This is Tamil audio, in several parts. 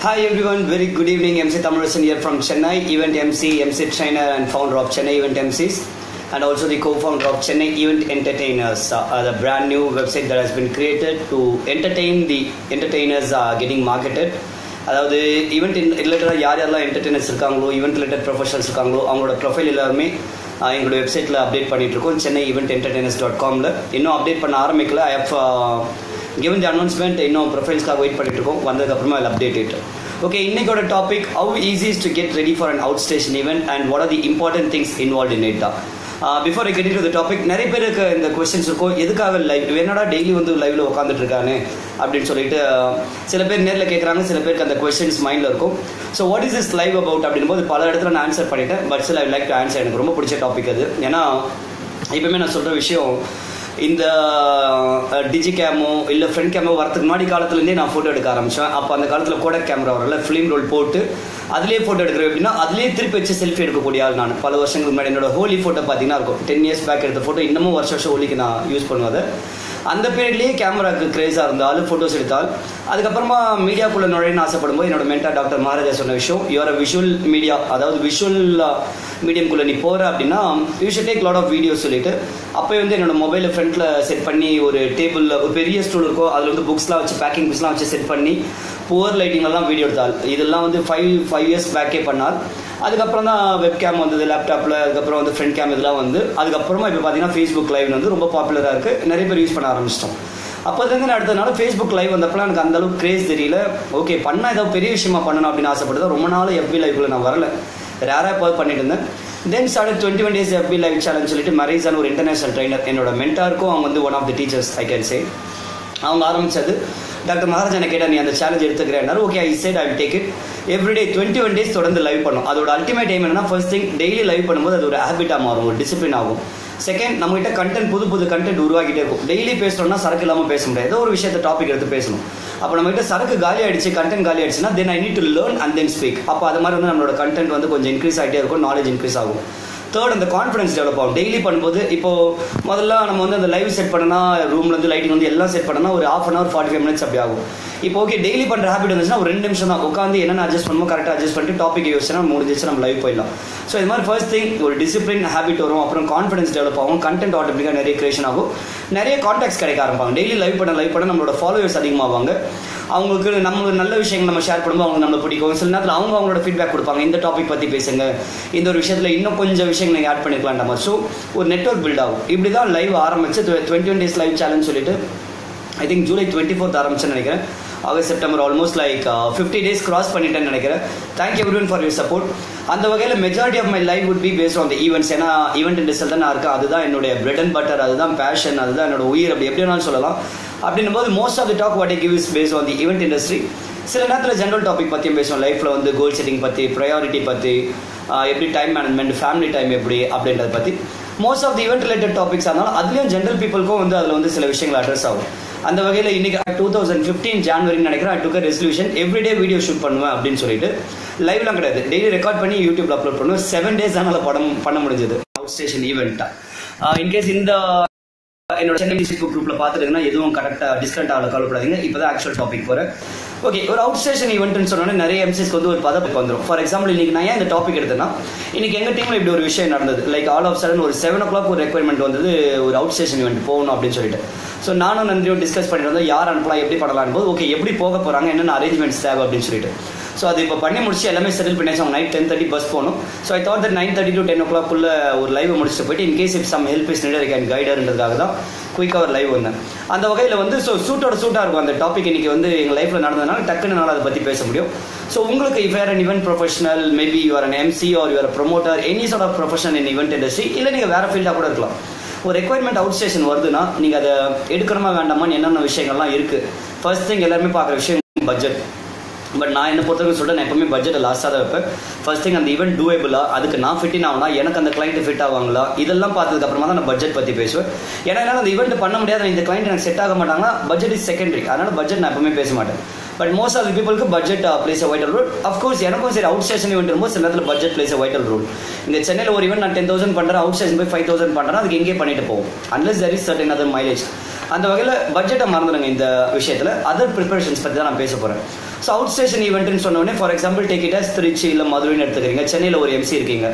Hi everyone, very good evening. MC Thamarasan here from Chennai, event MC, MC trainer and founder of Chennai Event MCs, and also the co-founder of Chennai Event Entertainers, uh, uh, the brand new website that has been created to entertain the entertainers uh, getting marketed. அதாவது ஈவெண்ட் ரிலேட்டடாக யார் யாரெல்லாம் என்டர்டெயினர்ஸ் இருக்காங்களோ ஈவெண்ட் ரிலேட்டட் ப்ரொஃபஷனல்ஸ் இருக்காங்களோ அவங்களோட ப்ரொஃபைல் எல்லாருமே ஆஹ், எங்களோட வெப்சைட்டில் அப்டேட் பண்ணிட்டு இருக்கோம் சென்னை ஈவெண்ட் என்டர்டெயினர்ஸ் டாட் காமில் இன்னும் அப்டேட் பண்ண ஆரம்பிக்கல I have given the announcement இன்னும் ப்ரொஃபைல்ஸ்க்காக வெயிட் பண்ணிட்டு இருக்கோம் வந்ததுக்கப்புறமா அதில் update okay இன்னைக்கோட topic how easy is to get ready for an out station event and what are the important things involve in it before I get to topic நிறைய பேருக்கு இந்த கொஸ்டின்ஸ் இருக்கும் எதுக்காக லைவ் என்னடா டெய்லி வந்து லைவ்ல உட்காந்துட்டு இருக்கானு அப்படின்னு சொல்லிட்டு uh, சில பேர் நேரில் கேட்குறாங்க சில பேருக்கு அந்த கொஸ்டின்ஸ் மைண்டில் இருக்கும். So what is is live about அப்படின்னும் போது பல இடத்துல நான் ஆன்சர் பண்ணிட்டேன் பட் சில ஐ லைக் டு ஆன்சர் எனக்கு ரொம்ப பிடிச்ச டாபிக் அது. ஏன்னா எப்பவுமே நான் சொல்கிற விஷயம் இந்த டிஜி கேமோ இல்லை ஃப்ரண்ட் கேமோ வரதுக்கு முன்னாடி காலத்துலேருந்தே நான் ஃபோட்டோ எடுக்க ஆரம்பித்தேன் அப்போ அந்த காலத்தில் கோடக் கேமரா வரல ஃபிலிம் ரோல் போட்டு அதுலேயே ஃபோட்டோ எடுக்கிறேன். எப்படின்னா அதுலேயே திருப்பி வச்சு செல்ஃபி எடுக்கக்கூடிய ஆள் நான். பல வருஷங்களுக்கு முன்னாடி என்னோட ஹோலி ஃபோட்டோ பார்த்தீங்கன்னா இருக்கும். டென் இயர்ஸ் பேக் எடுத்த ஃபோட்டோ இன்னமும் வருஷம் வருஷம் ஹோலிக்கு நான் யூஸ் பண்ணுவேன் அதை. அந்த பீரியட்லேயே கேமராக்கு கிரேஸாக இருந்தாலும் ஃபோட்டோஸ் எடுத்தால் அதுக்கப்புறமா மீடியாக்குள்ளே நுழையன்னு ஆசைப்படும் போது என்னோட மென்டா டாக்டர் மகாராஜா சொன்ன விஷயம் யுவர் விஷுவல் மீடியா அதாவது விஷுவல் மீடியம்குள்ளே uh, நீ போகிற அப்படின்னா you should take lot of videos சொல்லிட்டு அப்போ வந்து என்னோட மொபைலை ஃப்ரண்ட்டில் செட் பண்ணி ஒரு டேபிளில் ஒரு பெரிய ஸ்டூல் இருக்கோ அதில் வந்து புக்ஸ்லாம் வச்சு பேக்கிங் புக்ஸ்லாம் வச்சு செட் பண்ணி புவர் லைட்டிங்லாம் வீடியோ எடுத்தால். இதெல்லாம் வந்து ஃபைவ் ஃபைவ் இயர்ஸ் பேக்கே பண்ணால் அதுக்கப்புறம் தான் வெப் கேம் வந்தது லேப்டாப்பில் அதுக்கப்புறம் வந்து ஃப்ரண்ட் கேம் இதெல்லாம் வந்து. அதுக்கப்புறமா இப்போ பார்த்தீங்கன்னா ஃபேஸ்புக் லைவ் வந்து ரொம்ப பாப்புலராக இருக்குது நிறைய பேர் யூஸ் பண்ண ஆரம்பிச்சிட்டோம். அப்போதுலேருந்து நான் அடுத்தனால ஃபேஸ்புக் லைவ் வந்தப்பலாம் எனக்கு அந்த அளவுக்கு தெரியல. ஓகே பண்ணால் ஏதாவது பெரிய விஷயமா பண்ணணும் அப்படின்னு ஆசைப்பட்டு ரொம்ப நாள் எஃபி லைவ்க்குள்ள நான் வரல. ரேராக போய் பண்ணிட்டு இருந்தேன். Then start twenty one days எஃபி லைவ் சேலஞ்ச் சொல்லிட்டு மரீஸான ஒரு இன்டர்நேஷனல் ட்ரைனர் என்னோட மென்டாருக்கும் அவங்க வந்து one of the teachers I can say அவங்க ஆரம்பித்தது டாக்டர் மகாராஜனை கேட்டால் நீ அந்த சேலஞ்ச் எடுத்துக்கிறேன். Okay I said I take it everyday twenty one days தொடர்ந்து லைவ் பண்ணும். அதோட அல்டிமேட் எய்ம் என்னன்னா ஃபர்ஸ்ட் திங் டெய்லி லைவ் பண்ணும்போது அது ஒரு ஹேபிட்டாக மாறும் ஒரு டிசிப்ளின் ஆகும். செகண்ட் நம்மகிட்ட கண்டென்ட் புது புது கண்டென்ட் உருவாக்கிட்டே இருக்கும். டெய்லி பேசுகிறோம்னா சரக்கு இல்லாமல் பேச முடியாது. ஏதோ ஒரு விஷயத்தை டாபிக் எடுத்து பேசணும். அப்போ நம்மகிட்ட சரக்கு காலி ஆயிடுச்சு கண்டென்ட் காலி ஆயிடுச்சுன்னா then I need to learn and then speak அப்போ அது மாதிரி வந்து நம்மளோட கண்டென்ட் வந்து கொஞ்சம் இன்க்ரீஸ் ஆகிட்டே இருக்கும் நாலேஜ் இன்க்ரீஸ் ஆகும். தேர்ட் அந்த கான்ஃபிடன்ஸ் டெவலப் ஆகும். டெய்லி பண்ணும்போது இப்போது முதல்ல நம்ம வந்து அந்த லைவ் செட் பண்ணனா ரூம்ல இருந்து லைட்டிங் வந்து எல்லாம் செட் பண்ணனா ஒரு half an hour forty five minutes அப்படி ஆகும். இப்போ ஓகே டெய்லி பண்ணுற ஹேபிட் வந்துச்சுன்னா ஒரு ரெண்டு நிமிஷம் தான். உட்காந்து என்னென்ன அட்ஜஸ்ட் பண்ணுமோ கரெக்டாக அட்ஜஸ்ட் பண்ணிட்டு டாபிக் யோசிச்சுனா முடிஞ்சிச்சு நம்ம லைவ் போயிடலாம். ஸோ இது மாதிரி ஃபர்ஸ்ட் திங் ஒரு டிசிப்ளின் ஹேபிட் வரும். அப்புறம் கான்ஃபிடன்ஸ் டெவலப் ஆகும். கண்டென்ட் ஆட்டோமேட்டிக்காக நிறைய கிரியேஷன் ஆகும். நிறைய கான்டாக்ட்ஸ் கிடைக்க ஆரம்பிப்பாங்க. டெய்லி லைவ் பண்ண லைவ் பண்ண நம்மளோட ஃபாலோவர்ஸ் அதிகமாவாங்க. அவங்களுக்கு நம்ம நல்ல விஷயங்கள் நம்ம ஷேர் பண்ணும்போது அவங்க நம்மளை பிடிக்கும். சில நேரத்தில் அவங்க அவங்களோட ஃபீட்பேக் கொடுப்பாங்க. இந்த டாபிக் பற்றி பேசுங்க. இந்த ஒரு விஷயத்தில் இன்னும் கொஞ்சம் விஷயங்கள் நீங்கள் ஆட் பண்ணிக்கலான்ற மாதிரி. ஸோ ஒரு நெட்ஒர்க் பில்ட் ஆகும். இப்படி தான் லைவ் ஆரம்பிச்சு twenty one days live challenge சொல்லிட்டு I think July twenty fourth ஆரம்பிச்சுன்னு நினைக்கிறேன். August September almost like fifty days cross பண்ணிட்டேன்னு நினைக்கிறேன். Thank you every for your support அந்த வகையில் majority of my life would be based on the events ஏன்னா ஈவெண்ட் இண்டஸ்ட்ரியில் தான் நான் இருக்கேன். அதுதான் என்னுடைய பிரெட் அண்ட் பட்டர் அதுதான் பேஷன் அதுதான் என்னோட உயிர். அப்படி எப்படி வேணாலும் சொல்லலாம். அப்படின்னும் போது most of the talk what I give is based on the event industry சில நேரத்தில் ஜென்ரல் டாபிக் பற்றியும் பேசுவோம். லைஃப்பில் வந்து கோல் செட்டிங் பற்றி ப்ரையாரிட்டி பற்றி எப்படி டைம் மேனேஜ்மெண்ட் ஃபேமிலி டைம் எப்படி அப்படின்றத பற்றி most of the event related topics ஆனாலும் அதுலேயும் ஜென்ரல் பீப்புளுக்கும் வந்து அதில் வந்து சில விஷயங்கள் அட்ரஸ் ஆகும். அந்த வகையில் இன்னைக்கு டூ தௌசண்ட் ஃபிஃப்டீன் ஜான்வரின்னு நினைக்கிறேன். I took resolution everyday video shoot பண்ணுவேன் அப்படின்னு சொல்லிட்டு லைவ்லாம் கிடையாது. டெய்லி ரெக்கார்ட் பண்ணி யூடியூப்ல அப்லோட் பண்ணுவேன். செவன் டேஸ் ஆனால் படம் பண்ண முடிஞ்சது. அவுட் ஸ்டேஷன் ஈவெண்ட்டாக இன்கேஸ் இந்த என்னோட சென்னை மியூசிக் குரூப்ல பார்த்துருங்கன்னா எதுவும் கரெக்டாக டிஸ்கவுண்ட் ஆகல கவலைப்படாதீங்க. இப்போ தான் ஆக்சுவல் டாபிக் போகிறேன் ஓகே ஒரு அவுட் ஸ்டேஷன் ஈவெண்ட்னு சொன்னோன்னே நிறைய எம்சிஸ்க்கு வந்து ஒரு பதப்பு வந்துடும் ஃபார் எக்ஸாம்பிள் இன்னைக்கு நான் ஏன் இந்த டாபிக் எடுத்தேன்னா இன்னைக்கு எங்க டீம்ல இப்படி ஒரு விஷயம் நடந்தது. லைக் ஆல் ஆஃப் சடன் ஒரு செவன் ஓ கிளாக் ஒரு ரெக்குவயர்மெண்ட் வந்தது ஒரு அவுட் ஸ்டேஷன் ஈவெண்ட் போகணும் அப்படின்னு சொல்லிட்டு. ஸோ நானும் நன்றியும் டிஸ்கஸ் பண்ணிட்டு வந்தோம் யார் அனுப்பலாம் எப்படி பண்ணலாம் போது ஓகே எப்படி போக போகிறாங்க என்னென்ன அரேஞ்ச்மெண்ட்ஸ் தேவை அப்படின்னு சொல்லிட்டு. ஸோ அது இப்போ பண்ணி முடிச்சு எல்லாமே செட்டில் பண்ணியாச்சு. அவங்க நைட் டென் தேர்ட்டி பஸ் போகணும். So I thought that nine thirty to ten ஓ கிளாக்குள்ள ஒரு லைவ் முடிச்சுட்டு போயிட்டு in case if some help is needed can கைடர்ன்றதுக்காக தான் குயிக்காக ஒரு லைவ் வந்தேன். அந்த வகையில் வந்து ஸோ சூட்டோட சூட்டாக இருக்கும் அந்த டாபிக் இன்றைக்கி வந்து எங்கள் லைஃப்பில் நடந்ததுனால டக்குன்னு நான் அதை பற்றி பேச முடியும். ஸோ உங்களுக்கு if are an event professional maybe you're an MC or you're promoter any sort of profession in event industry இல்லை நீங்கள் வேறு ஃபீல்டாக கூட இருக்கலாம். ஒரு ரெக்குவயர்மெண்ட் அவுட் ஸ்டேஷன் வருதுன்னா நீங்கள் அதை எடுக்கணுமா வேண்டாமான்னு என்னென்ன விஷயங்கள்லாம் இருக்குது ஃபர்ஸ்ட் திங் எல்லாருமே பார்க்குற விஷயம் பட்ஜெட் பட் நான் என்ன பொறுத்தவரைக்கும் சொல்கிறேன் நான் எப்பவுமே பட்ஜெட்டை லாஸ்ட்டாக தான் வைப்பேன். ஃபர்ஸ்ட் திங் அந்த ஈவெண்ட் டூவேபிளா அதுக்கு நான் ஃபிட்டின் ஆகுனா எனக்கு அந்த கிளைண்ட் ஃபிட் ஆவாங்களா? இதெல்லாம் பார்த்ததுக்கு அப்புறமா தான் நான் பட்ஜெட் பற்றி பேசுவேன். ஏன்னா என்னால் அந்த ஈவெண்ட் பண்ண முடியாது இந்த கிளைண்ட் எனக்கு செட் ஆக மாட்டாங்கன்னா பட்ஜெட் இஸ் செகண்டரி அதனால பட்ஜெட் நான் எப்பவுமே பேச மாட்டேன். பட் மோஸ்ட் ஆஃப் பீப்புளுக்கு budget plays vital role of course எனக்கும் சரி அவுட் ஸ்டேஷன் ஈவெண்ட் வரும்போது சில நேரத்தில் பட்ஜெட் பிளேஸ் வைட்டல் ரோல் இந்த சென்னையில் ஒரு ஈவெண்ட் நான் டென் தௌசண்ட் பண்ணுறேன் அவுட் ஸ்டேஷன் போய் ஃபைவ் தௌசண்ட் பண்ணுறேன் அதுக்கு எங்கே பண்ணிட்டு போவோம். Unless there is certain other mileage அந்த வகையில் பட்ஜெட்டை மறந்துடுங்க இந்த விஷயத்தில். அதர் ப்ரிப்பரேஷன்ஸ் பற்றி தான் நான் பேச போகிறேன் ஸோ அவுட் ஸ்டேஷன் ஈவெண்ட்னு சொன்னோடனே for example take it as Tiruchi இல்லை மதுரைன்னு எடுத்துக்கிறீங்க. சென்னையில் ஒரு எம்சி இருக்கீங்க.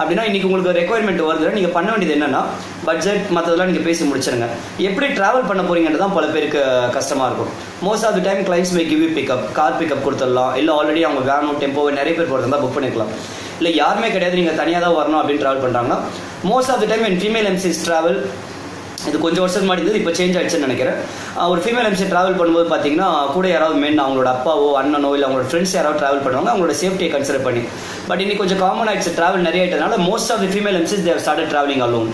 அப்படின்னா இன்னைக்கு உங்களுக்கு ரெக்குவயர்மெண்ட் வருது நீங்கள் பண்ண வேண்டியது என்னென்னா பட்ஜெட் மற்றதெல்லாம் நீங்கள் பேசி முடிச்சிருங்க. எப்படி ட்ராவல் பண்ண போறீங்கன்றது தான் பல பேருக்கு கஷ்டமாக இருக்கும். Most of the time clients may give you pickup car pickup கொடுத்துடலாம். இல்லை ஆல்ரெடி அவங்க வேனும் டெம்போ நிறைய பேர் போகிறதா புக் பண்ணிக்கலாம். இல்லை யாருமே கிடையாது நீங்கள் தனியாக தான் வரணும் அப்படின்னு ட்ராவல் பண்ணுறாங்கன்னா மோஸ்ட் ஆஃப் த டைம் என் ஃபீமேல் எம்சிஸ் ட்ராவல் இது கொஞ்சம் வருஷத்துக்கு முன்னாடி இருந்தது இப்போ சேஞ்ச் ஆயிடுச்சுன்னு நினைக்கிறேன். ஒரு ஃபீமேல் எம்சி ட்ராவல் பண்ணும்போது பார்த்தீங்கன்னா கூட யாராவது மென் அவங்களோட அப்பாவோ அண்ணனோ இல்லை அவங்களோட ஃப்ரெண்ட்ஸ் யாராவது ட்ராவல் பண்ணுவாங்க அவங்களோட சேஃப்டியை கன்சிடர் பண்ணி. பட் இன்னைக்கு கொஞ்சம் காமன் ஆயிடுச்சு ட்ராவல் நிறைய ஆயிட்டதுனால most of the female MCs they start travelling alone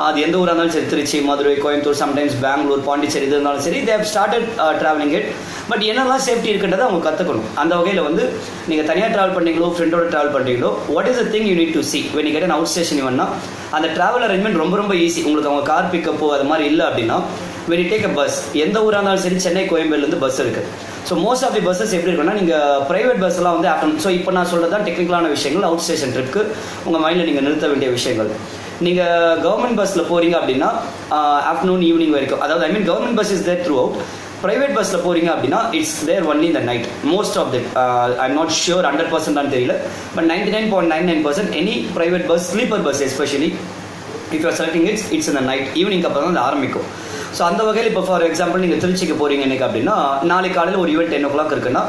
அது எந்த ஊராக இருந்தாலும் சரி திருச்சி மதுரை கோயம்புத்தூர் சம்டைம்ஸ் பெங்களூர் பாண்டிச்சேரி இது இருந்தாலும் சரி they started travelling it but என்னெல்லாம் சேஃப்டி இருக்குன்றதை அவங்க கற்றுக்கணும் அந்த வகையில் வந்து நீங்கள் தனியாக ட்ராவல் பண்ணுறீங்களோ ஃப்ரெண்டோட ட்ராவல் பண்ணுறீங்களோ what is the thing you need to see when you get out station இவன்னா அந்த ட்ராவல் அரேஞ்ச்மெண்ட் ரொம்ப ரொம்ப ஈஸி உங்களுக்கு அவங்க கார் பிக்கப்போ அது மாதிரி இல்லை அப்படின்னா வெரி டேக் அ பஸ் எந்த ஊராக இருந்தாலும் சரி சென்னை கோயம்பேடுலேருந்து பஸ் இருக்குது so most of the buses எப்படி இருக்குன்னா நீங்கள் ப்ரைவேட் பஸ்லாம் வந்து ஆஃப்டர்நூன் ஸோ இப்போ நான் சொல்கிறது தான் டெக்னிக்கலான விஷயங்கள் அவுட் ஸ்டேஷன் ட்ரிப்க்கு உங்கள் மைண்டில் நீங்கள் நிறுத்த வேண்டிய விஷயங்கள். நீங்கள் கவர்மெண்ட் பஸ்ஸில் போகிறீங்க அப்படின்னா ஆஃப்டர்நூன் ஈவினிங் வரைக்கும். அதாவது I mean government bus is there throughout private பஸ்ஸில் போகிறீங்க அப்படின்னா இட்ஸ் தேர் ஒன்லி இந்த night most of that I not sure hundred percent தான் தெரியல. But ninety nine point nine nine percent any private bus sleeper bus especially if your selecting it's it's இந்த நைட் ஈவினிங் அப்புறம் தான் அது ஆரம்பிக்கும். ஸோ அந்த வகையில் இப்போ ஃபார் எக்ஸாம்பிள் நீங்கள் திருச்சிக்கு போகிறீங்க இன்னைக்கு அப்படின்னா நாளைக்கு காலையில் ஒரு ஈவெண்ட் டென் ஓ கிளாக் இருக்குன்னா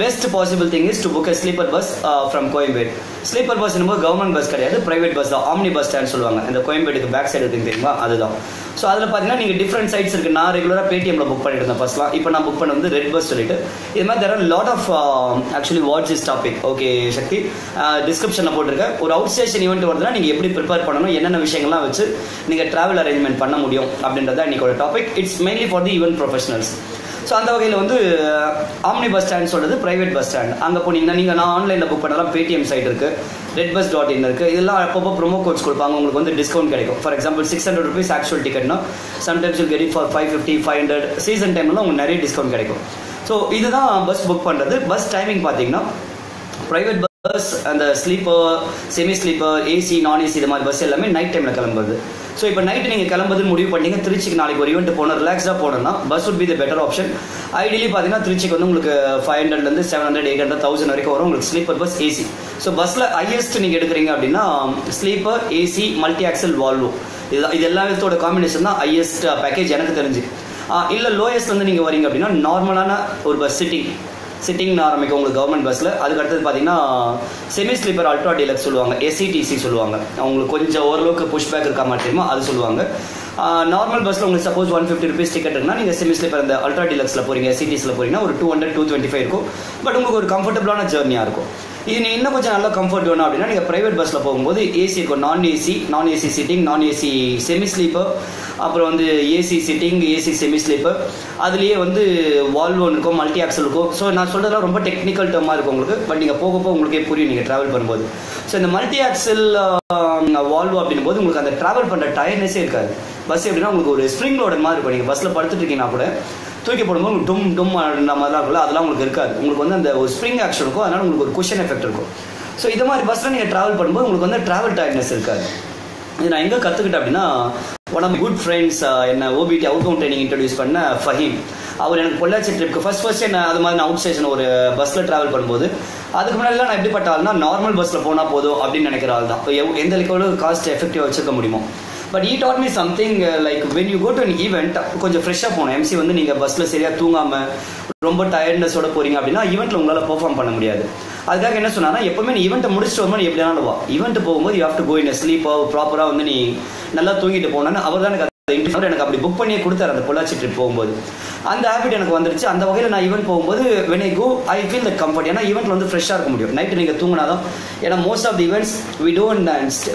best possible thing is to book a sleeper bus from Koyambedu sleeper bus போது கவர்மெண்ட் பஸ் கிடையாது பிரைவேட் பஸ் தான். ஆம்னி பஸ் ஸ்டாண்ட் சொல்லுவாங்க. இந்த கோயம்பேடுக்கு பேக் சைடு இருக்குங்க தெரியுமா? அதுதான். ஸோ அதில் பார்த்தீங்கன்னா நீங்கள் டிஃப்ரெண்ட் சைட்ஸ் இருக்குது நான் ரெகுலராக பேடிஎம்ல புக் பண்ணிட்டு இருந்தேன் ஃபர்ஸ்ட்லாம் இப்போ நான் புக் பண்ண வந்து ரெட் பஸ் சொல்லிட்டு. இது மாதிரி தர lot of actually what's is topic okay Sakthi. டிஸ்கிரிப்ஷனில் போட்டிருக்கேன். ஒரு அவுட் ஸ்டேஷன் ஈவெண்ட் வருதுன்னா நீங்கள் எப்படி ப்ரிப்பேர் பண்ணணும் என்னென்ன விஷயங்கள்லாம் வச்சு நீங்கள் ட்ராவல் அரேஞ்ச்மெண்ட் பண்ண முடியும் அப்படின்றத ஒரு topic it's mainly for the event professionals so அந்த வகையில் வந்து ஆம்னி பஸ் ஸ்டாண்ட் சொல்கிறது ப்ரைவேட் பஸ் ஸ்டாண்ட் அங்கே போனீங்கன்னா நீங்கள் நான் ஆன்லைனில் புக் பண்ணலாம். பேடிஎம் சைட் இருக்குது ரெட் பஸ் டாட் இன் இருக்குது இதெல்லாம் அப்பப்போ ப்ரோமோ கோட்ஸ் கொடுப்பாங்க. உங்களுக்கு வந்து டிஸ்கவுண்ட் கிடைக்கும். For example six hundred rupees actual டிக்கெட்னா sometimes you get for five fifty five hundred season டைம்ல உங்களுக்கு நிறைய டிஸ்கவுண்ட் கிடைக்கும். ஸோ இதுதான் பஸ் புக் பண்ணுறது பஸ் டைமிங் பார்த்தீங்கன்னா ப்ரைவேட் பஸ் அந்த sleeper semi sleeper AC non AC இது மாதிரி பஸ் எல்லாமே நைட் டைமில் கிளம்புறது. ஸோ இப்போ நைட்டு நீங்கள் கிளம்புதுன்னு முடிவு பண்ணீங்க. திருச்சிக்கு நாளைக்கு ஒரு ஈவெண்ட் போகணும். ரிலாக்ஸாக போனோம்னா bus would be the better option ideally பார்த்தீங்கன்னா திருச்சிக்கு வந்து உங்களுக்கு ஃபைவ் ஹண்ட்ரட்லேருந்து seven hundred eight hundred thousand வரைக்கும் வரும். உங்களுக்கு ஸ்லீப்பர் பஸ் ஏசி ஸோ பஸ்ஸில் ஹையஸ்ட் நீங்கள் எடுக்கிறீங்க அப்படின்னா sleeper AC multi axle Volvo இது இது விதத்தோட காம்பினேஷன் தான் ஹையஸ்ட் பேக்கேஜ் எனக்கு தெரிஞ்சு. இல்லை லோயஸ்ட் வந்து நீங்கள் வரீங்க அப்படின்னா நார்மலான ஒரு பஸ் சிட்டிங் சிட்டிங் ஆரம்பிக்கும் உங்களுக்கு கவர்மெண்ட் பஸ்ஸில் அதுக்கு அடுத்தது பார்த்தீங்கன்னா செமி ஸ்லீப்பர் அல்ட்ரா டீலக்ஸ் சொல்லுவாங்க. எஸ்சிடிசி சொல்லுவாங்க. அவங்களுக்கு கொஞ்சம் ஓரளவுக்கு புஷ் பேக் இருக்க மாதிரி அது சொல்லுவாங்க. நார்மல் பஸ்ஸில் உங்களுக்கு suppose one fifty rupees ticket இருக்குன்னா நீங்கள் செமி ஸ்லீப்பர் அந்த அல்ட்ரா டீலக்ஸில் போகிறீங்க எஸ்சிடிஸில் போகிறீங்கன்னா ஒரு two hundred two twenty five இருக்கும். பட் உங்களுக்கு ஒரு கம்ஃபர்டபுளான ஜேர்னியாக இருக்கும். இது நீ இன்னும் கொஞ்சம் நல்லா கம்ஃபர்ட் வேணும் அப்படின்னா நீங்கள் ப்ரைவேட் பஸ்ஸில் போகும்போது ஏசி இருக்கும் non AC non AC sitting non AC semi sleeper அப்புறம் வந்து AC sitting AC semi sleeper அதுலேயே வந்து வால்வோ இருக்கும் மல்டி ஆக்சல் இருக்கும் ஸோ நான் சொல்கிறதுலாம் ரொம்ப டெக்னிக்கல் டேர்மாக இருக்கும் உங்களுக்கு. பட் நீங்கள் போக போக உங்களுக்கே புரியும் நீங்கள் ட்ராவல் பண்ணும்போது. ஸோ இந்த மல்டி ஆக்சல் வால்வோ அப்படின்னும் போது உங்களுக்கு அந்த ட்ராவல் பண்ணுற டயர்னஸே இருக்காது. பஸ் எப்படின்னா உங்களுக்கு ஒரு ஸ்ப்ரிங் லோடர் மாதிரி இருக்கும். நீங்கள் பஸ்ஸில் படுத்துட்டு இருக்கீங்கன்னா கூட தூக்கி போடும்போது உங்களுக்கு டும் டும் அந்த மாதிரிலாம் இருக்குல்ல அதெல்லாம் உங்களுக்கு இருக்காது. உங்களுக்கு வந்து அந்த ஒரு ஸ்ப்ரிங் ஆக்ஷன் இருக்கும் அதனால உங்களுக்கு ஒரு குஷன் எஃபெக்ட் இருக்கும். ஸோ இது மாதிரி பஸ்ஸில் நீங்கள் ட்ராவல் பண்ணும்போது உங்களுக்கு வந்து ட்ராவல் டயர்ட்னஸ் இருக்காது. இது நான் எங்கே கற்றுக்கிட்டேன் அப்படின்னா ஒன் ஆஃப் குட் ஃப்ரெண்ட்ஸ் என்ன OPD outbound training introduce பண்ண ஃபஹீம். அவர் எனக்கு பொள்ளாச்சி ட்ரிப்க்கு ஃபர்ஸ்ட் ஃபர்ஸ்ட் என்ன அது மாதிரி நான் அவுட் ஸ்டேஷன் ஒரு பஸ்ஸில் ட்ராவல் பண்ணும்போது அதுக்கு முன்னாடிலாம் நான் எப்படிப்பட்ட ஆள்னா நார்மல் பஸ்ஸில் போனால் போதும் அப்படின்னு நினைக்கிற ஆள் தான். எந்த அளவுக்கு காஸ்ட் எஃபெக்டிவாக வச்சுக்க முடியுமோ. But he taught me something like when you go to an event கொஞ்சம் ஃப்ரெஷ்ஷாக போகணும். எம்சி வந்து நீங்கள் பஸ்ஸில் சரியாக தூங்காமல் ரொம்ப டயர்ட்னஸோட போகிறீங்க அப்படின்னா ஈவெண்ட்டில் உங்களால் பெர்ஃபார்ம் பண்ண முடியாது. அதுக்காக என்ன சொன்னால் எப்பவுமே நீ ஈவெண்ட்டை முடிச்சுட்டு வரணும் நீ வா. ஈவெண்ட் போகும்போது you have to go in sleep ப்ராப்பராக வந்து நீ நல்லா தூங்கிட்டு போனேன்னு அவர் தான் எனக்கு அந்த எனக்கு அப்படி புக் பண்ணியே கொடுத்தாரு அந்த பொள்ளாச்சி ட்ரிப் போகும்போது. அந்த ஹேபிட் எனக்கு வந்துருச்சு. அந்த வகையில் நான் ஈவெண்ட் போகும்போது when I I feel that comfort ஏன்னா ஈவெண்ட்ல வந்து ஃப்ரெஷ்ஷாக இருக்க முடியும். நைட்டு நீங்கள் தூங்கினாதான் ஏன்னா most of the events we don't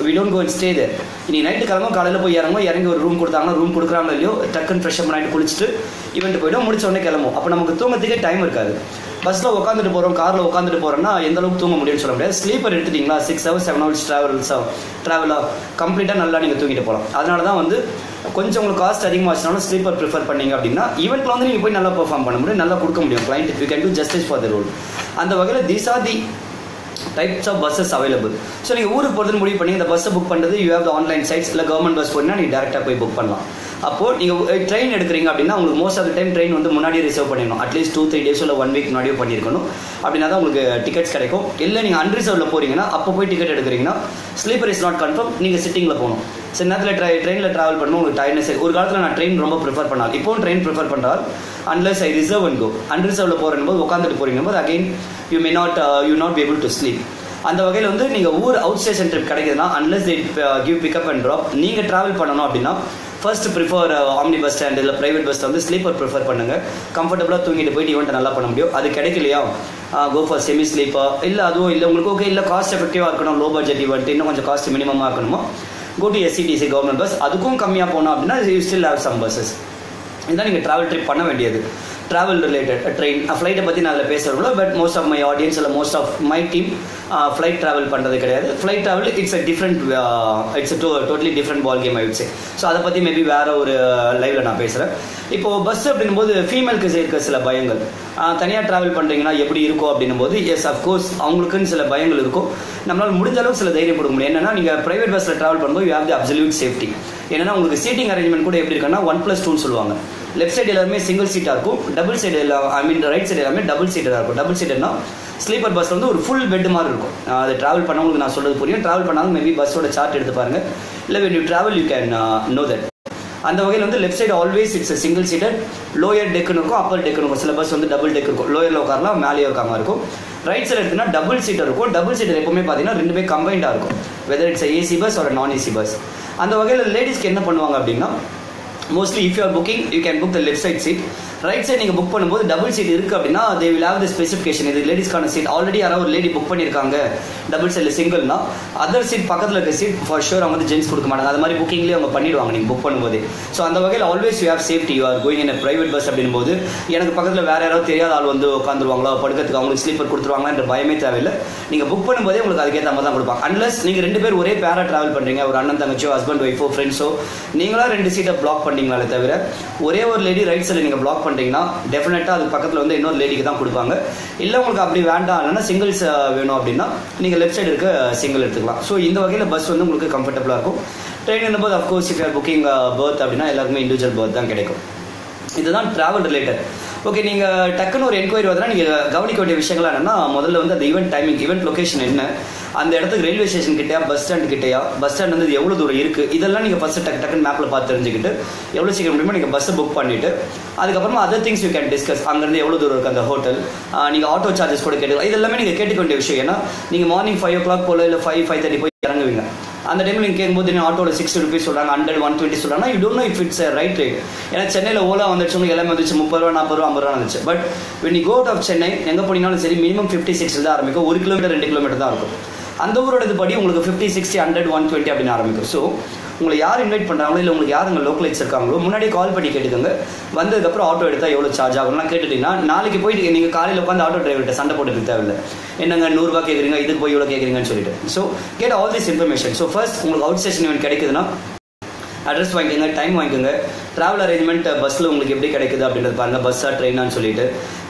we don't go in stay there நீ நைட்டு கிளம்ப காலையில் போய் இறங்கும் இறங்கி ஒரு ரூம் கொடுத்தாங்கன்னா ரூம் கொடுக்குறாங்களோ இல்லையோ டக்குன்னு ஃப்ரெஷ் பண்ணிட்டு குளிச்சுட்டு ஈவெண்ட் போய்டும் முடிச்ச உடனே கிளம்பும் அப்போ நமக்கு தூங்கத்துக்கே டைம் இருக்காது. பஸ்ஸில் உட்காந்துட்டு போகிறோம் காரில் உட்காந்துட்டு போகிறோம்னா எந்த அளவுக்கு தூங்க முடியும்னு சொல்ல முடியாது. ஸ்லீப்பர் எடுத்துட்டீங்களா? Six hours seven hours travels ட்ராவலாக கம்ப்ளீட்டாக நல்லா நீங்கள் தூங்கிட்டு போகலாம் அதனால தான் வந்து கொஞ்சம் உங்களுக்கு காஸ்ட் அதிகமாச்சுனாலும் ஸ்லீப்பர் ப்ரிஃபர் பண்ணீங்க அப்படின்னா ஈவெண்ட்டில் வந்து நீங்கள் போய் நல்லா பெர்ஃபார்ம் பண்ண முடியும் நல்லா கொடுக்க முடியும். Client you can do justice for the role அந்த வகையில் these are the types of buses available so நீங்கள் ஊருக்கு போகிறதுன்னு முடிவு பண்ணி இந்த பஸ்ஸை புக் பண்ணுறது you have the online sites இல்லை கவர்மெண்ட் பஸ் போனால் நீங்கள் டேரெக்டாக போய் புக் பண்ணலாம். அப்போது நீங்கள் ட்ரெயின் எடுக்கிறீங்க அப்படின்னா உங்களுக்கு most of the time train வந்து முன்னாடியே ரிசர்வ் பண்ணிடணும். At least two three days இல்லை ஒன் வீக் முன்னாடியே பண்ணியிருக்கணும். அப்படின்னா தான் உங்களுக்கு டிக்கெட்ஸ் கிடைக்கும். இல்லை நீங்கள் அன்ரிசர்வில் போகிறீங்கன்னா அப்போ போய் டிக்கெட் எடுக்கிறீங்கன்னா ஸ்லீப்பர் இஸ் நாட் கன்ஃபார்ம் நீங்கள் சிட்டிங்கில் போகணும். சில நேரத்தில் ட்ரை ட்ரெயினில் ட்ராவல் பண்ணணும் உங்களுக்கு டயர்னஸ் ஒரு காலத்தில் நான் ட்ரெயின் ரொம்ப ப்ரிஃபர் பண்ணால் இப்போவும் train prefer பண்ணுறால் unless I reserve and go அன்ரிசர்வில் போகிறேன் போது உட்காந்துட்டு போகிறீங்க போது again you may not you not be able to sleep அந்த வகையில் வந்து நீங்கள் ஊர் அவுட் ஸ்டேஷன் ட்ரிப் கிடைக்குதுன்னா unless they give pickup and drop நீங்கள் ட்ராவல் பண்ணணும் அப்படின்னா first prefer omni bus stand இல்லை ப்ரைவேட் பஸ் வந்து ஸ்லீப்பர் ப்ரிஃபர் பண்ணுங்க. கம்ஃபர்டபுளாக தூங்கிட்டு போயிட்டு ஈவெண்ட் நல்லா பண்ண முடியும். அது கிடைக்கலையா? கோ ஃபார் செமி ஸ்லீப்பா இல்லை அதுவும் இல்லை. உங்களுக்கு ஓகே இல்லை காஸ்ட் எஃபெக்டிவாக இருக்கணும் லோ பட்ஜெட் ஈவெண்ட் இன்னும் கொஞ்சம் காஸ்ட் மினிமமாக இருக்கணுமோ go to SETC government bus அதுக்கும் கம்மியாக போனோம் அப்படின்னா you still have some buses இதுதான் நீங்கள் ட்ராவல் ட்ரிப் பண்ண வேண்டியது. ட்ராவல் ரிலேட்டட் ட்ரெயின் ஃப்ளைட்டை பற்றி நான் அதில் பேசுகிறோம் but most of my audience இல்லை most of my team flight travel பண்ணுறது கிடையாது. Flight travel it's a different it's to totally different ball game ஆயிடுச்சு ஸோ அதை பற்றி மேபி வேறு ஒரு லைவில் நான் பேசுகிறேன் இப்போது பஸ் அப்படின்போது ஃபீமேலுக்கு இருக்க சில பயங்கள். தனியாக ட்ராவல் பண்ணுறீங்கன்னா எப்படி இருக்கும் அப்படின்னும் போது எஸ் அஃப்கோர்ஸ் அவங்களுக்குன்னு சில பயங்கள் இருக்கும். நம்மளால் முடிஞ்ச அளவுக்கு சில தைரியம் கொடுக்க முடியும். என்னன்னா நீங்கள் ப்ரைவேட் பஸ்ஸில் ட்ராவல் பண்ணும்போது you have the absolute safety ஏன்னா உங்களுக்கு சீட்டிங் அரேஞ்ச்மெண்ட் கூட எப்படி இருக்குன்னா ஒன் ப்ளஸ் டூன்னு சொல்லுவாங்க. லெஃப்ட் சைடு எல்லாமே சிங்கிள் சீட்டாக இருக்கும். டபுள் சைடு எல்லாம் ஐ மீன் ரைட் சைடு எல்லாமே டபுள் சீட்டாக இருக்கும். டபுள் சீட்டுனா ஸ்லீப்பர் பஸ்ஸில் வந்து ஒரு ஃபுல் பெட் மாதிரி இருக்கும். அது ட்ராவல் பண்ணவங்களுக்கு நான் சொல்றது புரியும். ட்ராவல் பண்ணாலும் மேபி பஸ்ஸோட சார்ட் எடுத்து பாருங்கள் இல்லை when you travel you can know that அந்த வகையில் வந்து left side always it's single seater lower டெக்குன்னு இருக்கும் அப்பர் டெக்குன்னு இருக்கும். சில பஸ் வந்து டபுள் டெக் இருக்கும். லோயரில் உட்காரலாம் மேலேயே உட்காம இருக்கும். ரைட் சைடு எடுத்துனா டபுள் சீட்டர் இருக்கும். டபுள் சீட்டர் எப்பவுமே பார்த்தீங்கன்னா ரெண்டுமே கம்பைண்டாக இருக்கும். வெதர் இட்ஸ் ஏசி பஸ் ஒரு நான் ஏசி பஸ் அந்த வகையில் லேடிஸ்க்கு என்ன பண்ணுவாங்க அப்படின்னா mostly if you are booking you can book the left side seat. Right side நீங்கள் புக் பண்ணும்போது டபுள் சீட் இருக்குது அப்படின்னா they will have the specification இது லேடிஸ்க்கான சீட் ஆல்ரெடி யாராவது ஒரு லேடி புக் பண்ணியிருக்காங்க. டபுள் சைடில் சிங்கிள்னா அதர் சீட் பக்கத்தில் இருக்க சீட் ஃபார் ஷூர் அவங்க வந்து ஜென்ஸ் கொடுக்க மாட்டாங்க. அது மாதிரி புக்கிங்லேயே அவங்க பண்ணிடுவாங்க நீங்கள் புக் பண்ணும்போது. ஸோ அந்த வகையில் always you have safety you are going in private bus அப்படின்போது எனக்கு பக்கத்தில் வேற யாராவது தெரியாத ஆள் வந்து உட்காந்துருவாங்களோ படுக்கிறதுக்கு அவங்களுக்கு ஸ்லீப்பர் கொடுத்துருவாங்கன்ற பயமே தேவையில்லை. நீங்கள் புக் பண்ணும்போதே உங்களுக்கு அதுக்கேற்ற மாதிரி தான் கொடுப்பாங்க. அன்லஸ் நீங்கள் ரெண்டு பேர் ஒரே பேரா ட்ராவல் பண்ணுறீங்க ஒரு அண்ணன் தங்கச்சியோ ஹஸ்பண்ட் ஒய்ஃபோ ஃப்ரெண்ட்ஸோ நீங்களா ரெண்டு சீட்டை பிளாக் பண்ணீங்களே தவிர ஒரே ஒரு லேடி ரைட் சைடில் நீங்கள் பிளாக் பண்ணுறீங்கன்னா டெஃபினட்டாக அது பக்கத்தில் வந்து இன்னொரு லேடிக்கு தான் கொடுப்பாங்க. இல்லை உங்களுக்கு அப்படி வேண்டாம் இல்லைன்னா சிங்கிள்ஸ் வேணும் அப்படின்னா நீங்கள் லெஃப்ட் சைடு இருக்க சிங்கிள் எடுத்துக்கலாம். ஸோ இந்த வகையில் பஸ் வந்து உங்களுக்கு கம்ஃபர்டபுளாக இருக்கும். ட்ரெயின் போது அஃப்கோர்ஸ் இப்போ புக்கிங் பர்த் அப்படின்னா எல்லாருக்குமே இண்டிவிஜுவல் பர்த் தான் கிடைக்கும். இதுதான் ட்ராவல் ரிலேட்டட் ஓகே நீங்கள் டக்குன்னு ஒரு என்கொயரி வந்தா நீங்கள் கவனிக்க வேண்டிய விஷயங்கள் என்னன்னா முதல்ல வந்து அந்த ஈவெண்ட் டைமிங் ஈவெண்ட் லொக்கேஷன் என்ன அந்த இடத்துக்கு ரயில்வே ஸ்டேஷன் கிட்டயா பஸ் ஸ்டாண்ட் கிட்டயா பஸ் ஸ்டாண்ட் வந்து எவ்வளோ தூரம் இருக்குது இதெல்லாம் நீங்கள் ஃபஸ்ட்டு டக்கு டக்குன்னு மேப்பில் பார்த்து தெரிஞ்சுக்கிட்டு எவ்வளோ சீக்கிரம் முடியுமோ நீங்கள் பஸ்ஸை புக் பண்ணிவிட்டு அதுக்கப்புறமா other things you can discuss அங்கேருந்து எவ்வளோ தூரம் இருக்குது அந்த ஹோட்டல் நீங்கள் ஆட்டோ சார்ஜஸ் கூட கேட்டுக்கலாம். இதெல்லாமே நீங்கள் கேட்டுக்க வேண்டிய விஷயம். ஏன்னா நீங்கள் மார்னிங் ஃபைவ் ஓ கிளாக் போல இல்லை ஃபைவ் ஃபைவ் தேர்ட்டி போய் அந்த டைமில் நீங்கள் கேட்கும்போது நீங்கள் ஆட்டோவில் சிக்ஸ்டி ருபீஸ் சொல்கிறாங்க ஹண்ட்ரட் ஒன் டுவெண்ட்டி சொல்கிறாங்க you don't know if it's right rate ஏன்னா சென்னையில் ஓலா வந்துச்சு உங்களுக்கு எல்லாமே வந்துச்சு முப்பது ரூபா நாற்பது ரூபா ஐம்பது ரூபா வந்துச்சு. But when you got of Chennai எங்கே போனீங்கனாலும் சரி மினிமம் ஃபிஃப்டி சிக்ஸில் தான் ஆரம்பிக்கும். ஒரு கிலோமீட்டர் ரெண்டு கிலோமீட்டர் தான் இருக்கும். அந்த ஊரோட படி உங்களுக்கு fifty sixty hundred one twenty அப்படின்னு ஆரம்பிக்கும். ஸோ உங்களை யார் இன்வைட் பண்ணுறாங்களோ இல்லை உங்களுக்கு யார் அங்கே லோக்கலைட்ஸ் இருக்காங்களோ முன்னாடியே கால் பண்ணி கேட்டுக்கோங்க. வந்ததுக்கப்புறம் ஆட்டோ எடுத்தால் எவ்வளோ சார்ஜ் ஆகும்லாம் கேட்டுட்டீங்கன்னா நாளைக்கு போயிட்டு நீங்கள் காலையில் உட்காந்து ஆட்டோ டிரைவர்கிட்ட சண்டை போட்டுட்டு தேவையில்லை. என்னங்க நூறுரூவா கேட்குறீங்க இதுக்கு போய் இவ்வளோ கேட்குறீங்கன்னு சொல்லிட்டு. So get all this information so first உங்களுக்கு அவுட் ஸ்டேஷன் இவன் கிடைக்குதுன்னா அட்ரஸ் வாங்கிக்கோங்க டைம் வாங்கிக்கோங்க. ட்ராவல் அரேஞ்ச்மெண்ட் பஸ்ஸில் உங்களுக்கு எப்படி கிடைக்குது அப்படின்றது பாருங்கள் பஸ்ஸாக ட்ரெயினான்னு சொல்லிட்டு.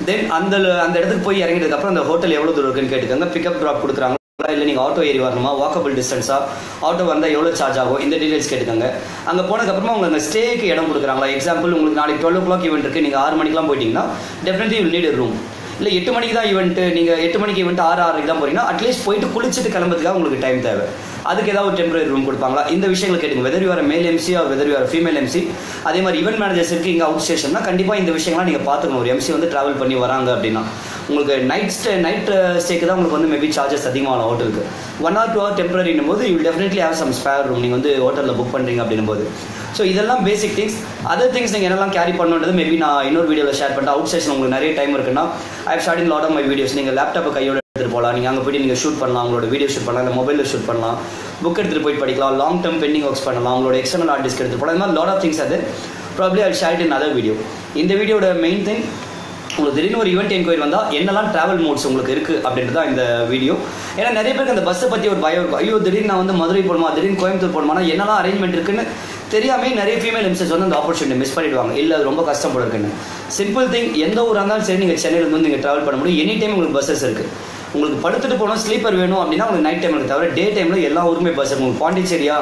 தென் அந்த அந்த இடத்துக்கு போய் இறங்கிட்டதுக்கப்புறம் அந்த ஹோட்டல் எவ்வளோ தூரம் இருக்குன்னு கேட்டுக்கோங்க. பிக்கப் ட்ராப் கொடுக்குறாங்க இல்லை நீங்கள் ஆட்டோ ஏறி வரணுமா? வாக்கபிள் டிஸ்டன்ஸாக ஆட்டோ வந்தால் எவ்வளோ சார்ஜ் ஆகும்? இந்த டீடைல்ஸ் கேட்டுக்கோங்க. அங்கே போனதுக்கப்புறமா உங்களுக்கு அந்த ஸ்டேக்கு இடம் கொடுக்குறாங்களா? எக்ஸாம்பிள் உங்களுக்கு நாளைக்கு டுவெல் ஓ கிளாக் ஈவெண்ட் இருக்குது நீங்கள் ஆறு மணிக்கெலாம் போயிட்டீங்கன்னா டெஃபினெட்லி வில் நீட் ரூம் இல்லை எட்டு மணிக்கு தான் ஈவெண்ட்டு நீங்கள் எட்டு மணிக்கு ஈவெண்ட் ஆறு ஆறுக்கு தான் போகிறீங்கன்னா அட்லீஸ்ட் போயிட்டு குளிச்சுட்டு கிளம்புறதுக்காக உங்களுக்கு டைம் தேவை. அதுக்கு ஏதாவது ஒரு டெம்பரரி ரூம் கொடுப்பாங்களா? இந்த விஷயங்கள் கேட்டுங்க whether you're male MC or whether you're female MC அதே மாதிரி ஈவெண்ட் மேனேஜர்ஸ் இருக்குது இங்கே அவுட் ஸ்டேஷன்னா கண்டிப்பாக இந்த விஷயங்கள்லாம் நீங்கள் பார்த்துக்கணும். ஒரு எம்சி வந்து ட்ராவல் பண்ணி வராங்க அப்படின்னா. உங்களுக்கு நைட் ஸ்டே நைட் ஸ்டேக்கு தான் உங்களுக்கு வந்து மேபி சார்ஜஸ் அதிகமான ஹோட்டலுக்கு ஒன் ஆர் டூ ஹவர் டெம்பரரினும் போது you definitely have some spare room நீங்கள் வந்து ஹோட்டலில் புக் பண்ணுறீங்க அப்படின்னும் போது ஸோ இதெல்லாம் பேசிக் திங்ஸ் அதர் திங்ஸ் நீங்கள் என்னெல்லாம் கேரி பண்ணுன்றது மேபி நான் இன்னொரு வீடியோவில் ஷேர் பண்ணிட்டு அவுட் ஸ்டேஷன் உங்களுக்கு நிறைய டைம் இருக்குன்னா I starting lot of my videos நீங்கள் லேப்டாப்பை கையோட எடுத்துகிட்டு போகலாம். நீங்கள் அங்கே போய்ட்டு நீங்கள் ஷூட் பண்ணலாம். உங்களோட வீடியோ ஷூட் பண்ணலாம். இல்லை மொபைலில் ஷூட் பண்ணலாம். புக் எடுத்துகிட்டு போயிட்டு படிக்கலாம். லாங் டேர்ம் பெண்டிங் ஒர்க்ஸ் பண்ணலாம். உங்களோட எக்ஸ்டர்னல் ஆர்டிஸ்ட் எடுத்துகிட்டு போகலாம். இந்த மாதிரி லாட் ஆஃப் திங்ஸ் அது. Probably I share in other video இந்த வீடியோட மெயின் திங் உங்களுக்கு திடீர்னு ஒரு ஈவெண்ட் என்கொயரி வந்தால் என்னெல்லாம் ட்ராவல் மோட்ஸ் உங்களுக்கு இருக்குது அப்படின்றது தான் இந்த வீடியோ ஏன்னா நிறைய பேருக்கு அந்த பஸ்ஸை பற்றி ஒரு பயம் இருக்கும். ஐயோ திடீர்னு நான் வந்து மதுரை போகணுமா திடீர்னு கோயம்புத்தூர் போகணுமா என்னெல்லாம் அரேஞ்ச்மெண்ட் இருக்குன்னு தெரியாமே நிறைய ஃபீமேல் எம்சஸ் வந்து அந்த ஆப்பர்ச்சுனிட்டி மிஸ் பண்ணிடுவாங்க. இல்லை அது ரொம்ப கஷ்டப்பட இருக்குன்னு. சிம்பிள் திங் எந்த ஊராக இருந்தாலும் சரி நீங்கள் சென்னையில் வந்து நீங்கள் ட்ராவல் பண்ண முடியும். எனி டைம் உங்களுக்கு பஸ்ஸஸ் இருக்குது உங்களுக்கு படுத்துட்டு போனால் ஸ்லீப்பர் வேணும் அப்படின்னா உங்களுக்கு நைட் டைமில் தவிர டே டைமில் எல்லா ஊருமே பஸ் இருக்கும் உங்களுக்கு பாண்டிச்சேரியா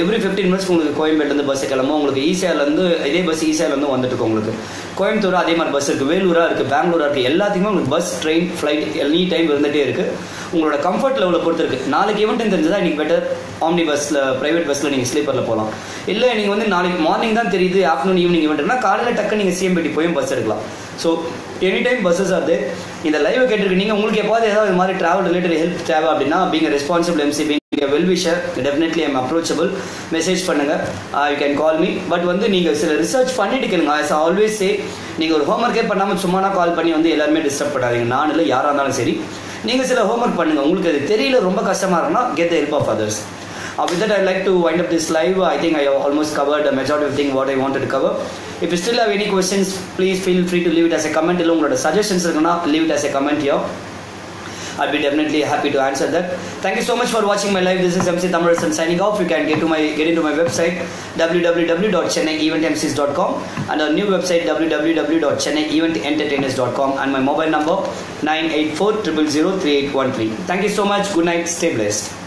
எவ்ரி ஃபிஃப்டீன் மினிட்ஸ் உங்களுக்கு கோயம்பேடுலேருந்து பஸ் கிளம்பும். உங்களுக்கு ஈசியாலேருந்து இதே பஸ் ஈசியாலேருந்து வந்துட்டு இருக்கும் உங்களுக்கு. கோயம்புத்தூர் அதே மாதிரி பஸ் இருக்குது வேலூராக இருக்குது பெங்களூராக இருக்குது எல்லாத்துக்குமே உங்களுக்கு bus train flight any time இருந்துகிட்டே இருக்குது உங்களோட கம்ஃபர்ட் லெவலை பொறுத்து இருக்குது நாளைக்கு ஈவெண்ட் தெரிஞ்சதா இன்றைக்கி பெட்டர் ஆம்னி பஸ்ஸில் ப்ரைவேட் பஸ்ஸில் நீங்கள் ஸ்லீப்பரில் போகலாம் இல்லை நீங்கள் வந்து நாளைக்கு மார்னிங் தான் தெரியுது ஆஃப்டர்நூன் ஈவினிங் ஈவெண்ட்னா காலையில் டக்கு நீங்கள் சிஎம்பிடி போயும் பஸ் எடுக்கலாம். ஸோ எனி டைம் பஸ்ஸஸ் ஆகுது இந்த லைவை கேட்டிருக்கு நீங்கள் உங்களுக்கு எப்பாவது ஏதாவது இது மாதிரி ட்ராவல் ரிலேட்டட் ஹெல்ப் தேவை அப்படின்னா being responsible MC being well wisher definitely I'm approachable message பண்ணுங்க. You can call me but வந்து நீங்கள் சில ரிசர்ச் பண்ணிட்டு கேளுங்க. ஆஸ் ஆல்வேஸ் சே நீங்கள் ஒரு ஹோம்ஒர்க்கே பண்ணாமல் சும்மானா கால் பண்ணி வந்து எல்லாருமே டிஸ்டர்ப் பண்ணாதீங்க. நான் இல்லை யாராக இருந்தாலும் சரி. நீங்கள் சில ஹோம்ஒர்க் பண்ணுங்கள் உங்களுக்கு அது தெரியல ரொம்ப கஷ்டமாக இருக்குன்னா get the help of others Uh, with that, I'd like to wind up this live. I think I have almost covered a majority of thing what I wanted to cover. If you still have any questions, please feel free to leave it as a comment. இல்லை உங்களோட suggestions இருக்குன்னா leave it as a comment here. I'll be definitely happy to answer that. Thank you so much for watching my live. This is MC Thamarasan signing off. You can get to my get into my website www.chennaieventmcs.com and our new website www.chennaievententertainers.com and my mobile number 984 000 3813. Thank you so much. Good night. Stay blessed.